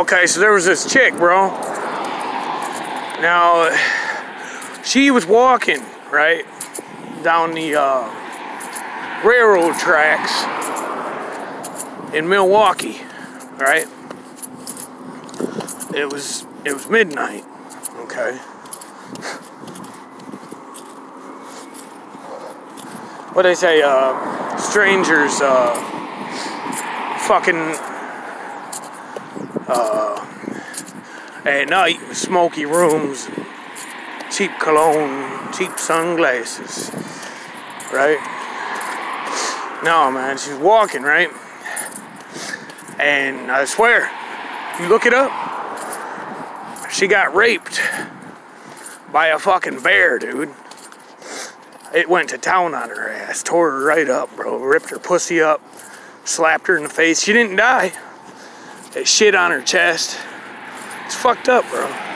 Okay, so there was this chick, bro. Now, she was walking, right, down the uh, railroad tracks in Milwaukee, right? It was it was midnight, okay. What they say, uh, strangers, uh, fucking, uh, at night, smoky rooms, cheap cologne, cheap sunglasses, right? No, man, she's walking, right? And I swear, you look it up, she got raped by a fucking bear, dude. It went to town on her ass, tore her right up, bro. Ripped her pussy up, slapped her in the face. She didn't die. It shit on her chest. It's fucked up, bro.